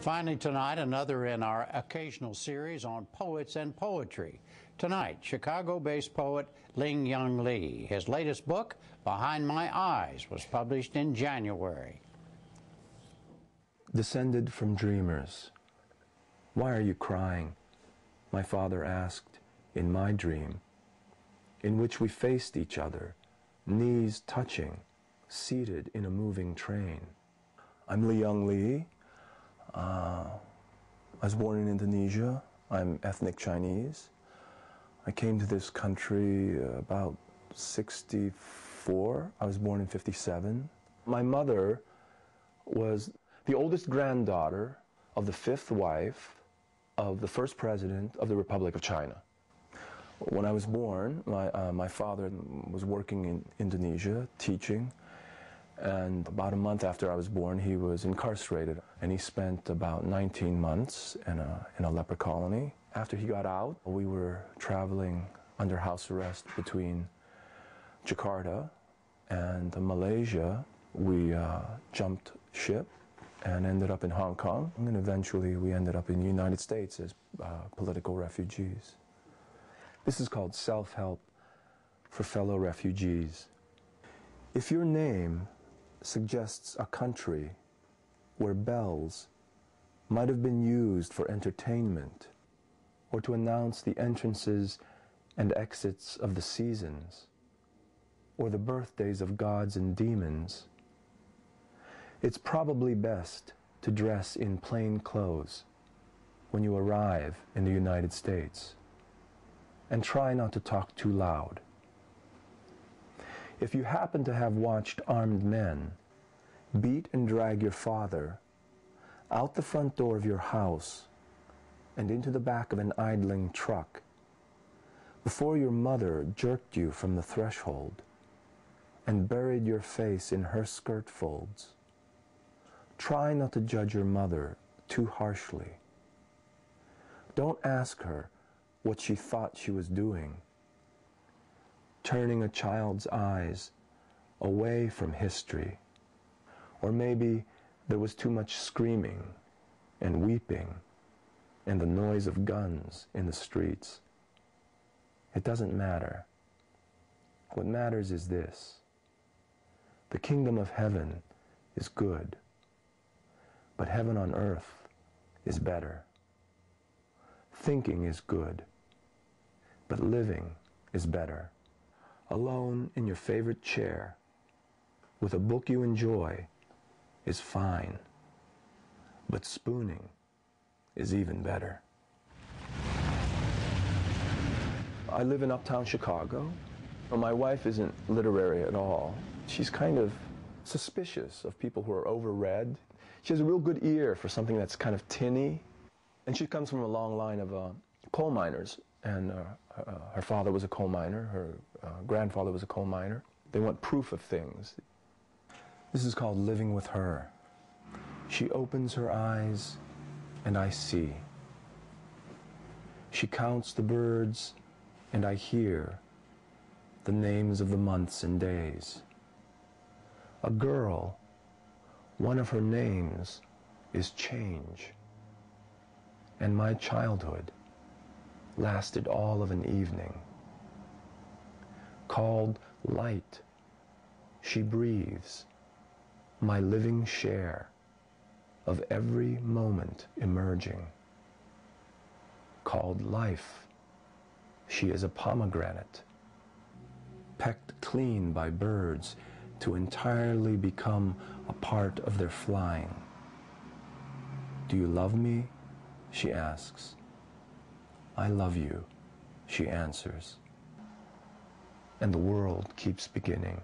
Finally, tonight, another in our occasional series on poets and poetry. Tonight, Chicago based poet Li-Young Lee. His latest book, Behind My Eyes, was published in January. Descended from dreamers. Why are you crying? My father asked in my dream, in which we faced each other, knees touching, seated in a moving train. I'm Li-Young Lee. Uh, I was born in Indonesia. I'm ethnic Chinese. I came to this country about 64. I was born in 57. My mother was the oldest granddaughter of the fifth wife of the first president of the Republic of China. When I was born, my, uh, my father was working in Indonesia, teaching, and about a month after I was born, he was incarcerated, and he spent about 19 months in a, in a leper colony. After he got out, we were traveling under house arrest between Jakarta and Malaysia. We uh, jumped ship and ended up in Hong Kong, and eventually we ended up in the United States as uh, political refugees. This is called self-help for fellow refugees. If your name suggests a country where bells might have been used for entertainment or to announce the entrances and exits of the seasons or the birthdays of gods and demons, it's probably best to dress in plain clothes when you arrive in the United States and try not to talk too loud. If you happen to have watched armed men beat and drag your father out the front door of your house and into the back of an idling truck before your mother jerked you from the threshold and buried your face in her skirt folds, try not to judge your mother too harshly. Don't ask her what she thought she was doing turning a child's eyes away from history. Or maybe there was too much screaming and weeping and the noise of guns in the streets. It doesn't matter. What matters is this. The kingdom of heaven is good, but heaven on earth is better. Thinking is good, but living is better alone in your favorite chair with a book you enjoy is fine, but spooning is even better. I live in uptown Chicago. My wife isn't literary at all. She's kind of suspicious of people who are overread. She has a real good ear for something that's kind of tinny. And she comes from a long line of uh, coal miners and uh, uh, her father was a coal miner, her uh, grandfather was a coal miner. They want proof of things. This is called living with her. She opens her eyes, and I see. She counts the birds, and I hear the names of the months and days. A girl, one of her names is change. And my childhood lasted all of an evening. Called light, she breathes, my living share of every moment emerging. Called life, she is a pomegranate, pecked clean by birds to entirely become a part of their flying. Do you love me? she asks. I love you, she answers. And the world keeps beginning.